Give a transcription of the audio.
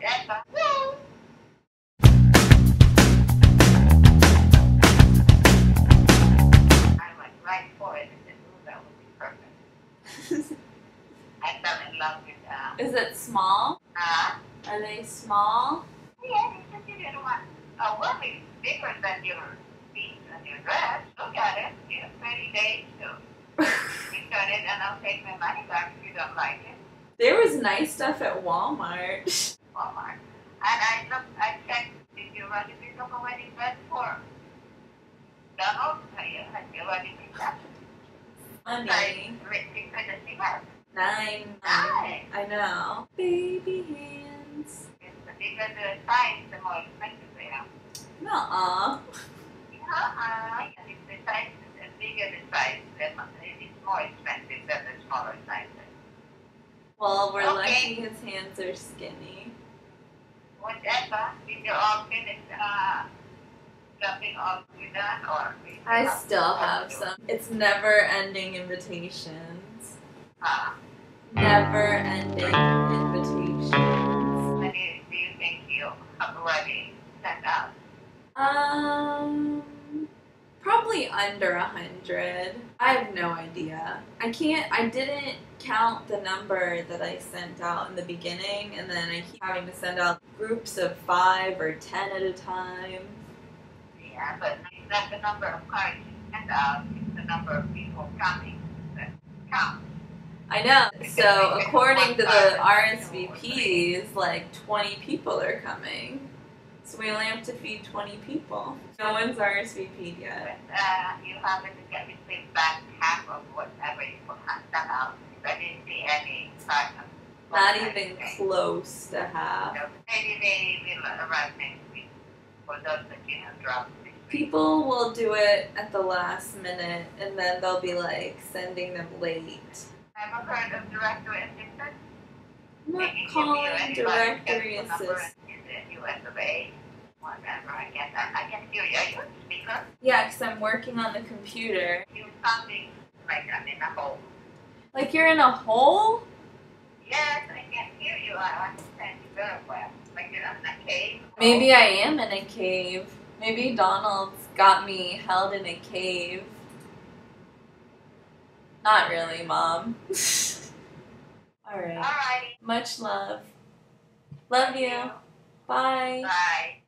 Whatever. Well, I went right for it and said, that would be perfect." I fell in love with um, Is it small? uh, Are they small? yeah, it's just a little one. A woman bigger than your feet and your dress. Look at it. It's thirty days to return it, and I'll take my money back if you don't like it. There was nice stuff at Walmart. Walmart. And I looked, I checked, did you run the pick up a wedding dress for Donald? Have you, have you already picked up? Funny. Richie said that she has. Nine. Nine. I know. Baby hands. It's the bigger the size, the more expensive they are. Nuh-uh. Uh-uh. And if the size is the bigger the size, then it is more expensive than the smaller size. Well, we're Okay. lucky his hands are skinny. Whatever, did you all finish, uh, jumping off you done or? I still have some. It's never ending invitations. Uh, Never ending invitations. many do you think you have already sent out? Um, probably under a hundred. I have no idea. I can't. I didn't count the number that I sent out in the beginning, and then I keep having to send out groups of five or ten at a time. Yeah, but not the number of cards you send out, it's the number of people coming that counts. I know. So according to the RSVPs, like twenty people are coming. So we only have to feed twenty people. No one's RSVP'd yet. But uh, you haven't get received back half of whatever you put sent out. I didn't see any part of Not even close to half. So maybe they will arrive next week for those that you have dropped. People will do it at the last minute and then they'll be like sending them late. Have you heard of directory assistant? I'm not calling directory telephone number assist. In the US of A, whatever, I guess, I, I can hear you, are you speaker? Yeah, because I'm working on the computer. You sounding like I'm in a hole. Like you're in a hole? Yes, I can hear you, I understand you very well. Like you're in a cave. Maybe I am in a cave. Maybe Donald's got me held in a cave. Not really, Mom. Alright. Alrighty. Much love. Love you. Bye. Bye.